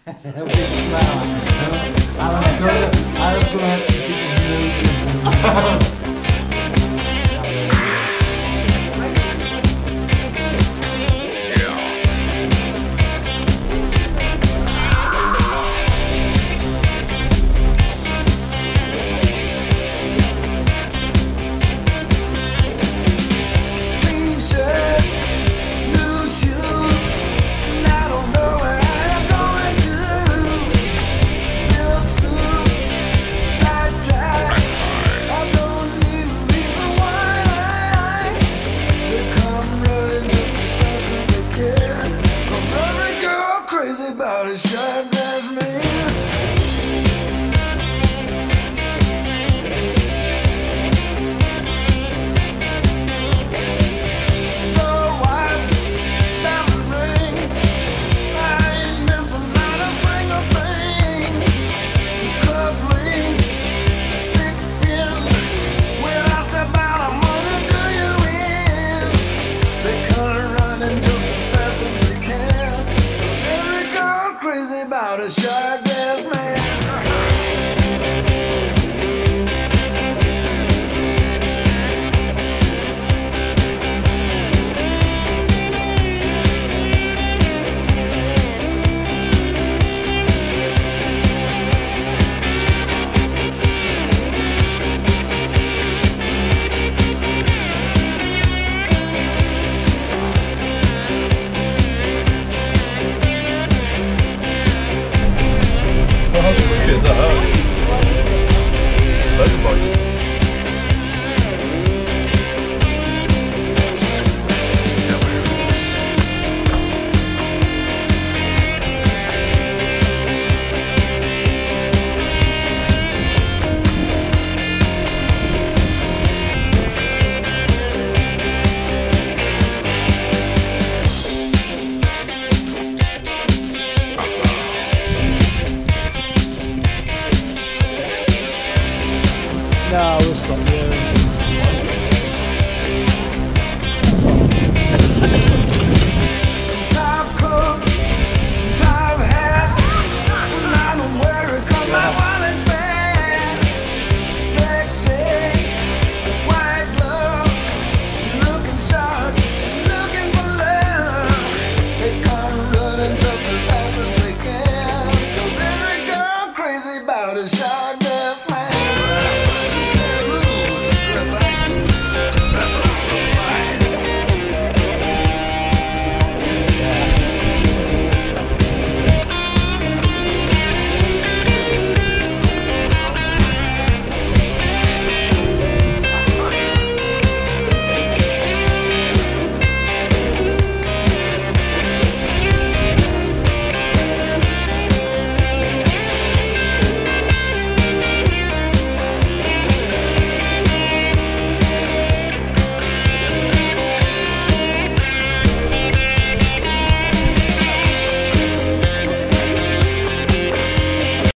Big smile. A lo mejor algo about a short No, it's here.